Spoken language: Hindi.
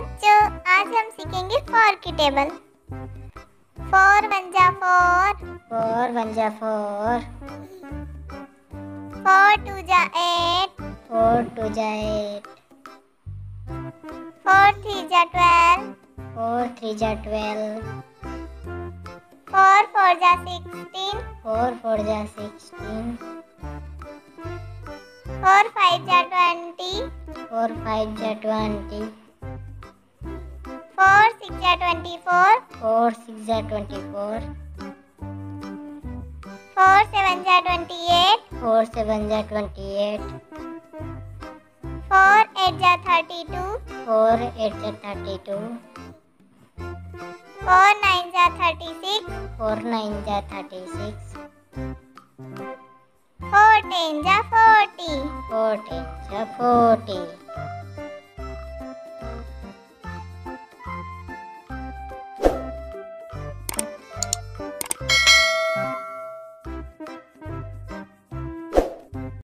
बच्चों आज हम सीखेंगे फोर की टेबल फोर वन जा फोर फोर वन जा फोर फोर टू जा एट फोर टू जा एट फोर थ्री जा ट्वेल्व फोर थ्री जा ट्वेल्व फोर फोर जा सिक्सटीन फोर फोर जा सिक्सटीन फोर फाइव जा ट्वेंटी फोर फाइव जा ट्वेंटी 24. 4 6 24. 4 7 28. 4 7 28. 4 8 32. 4 8 32. 4 9 36. 4 9 36. 4 10 40. 4 10 40.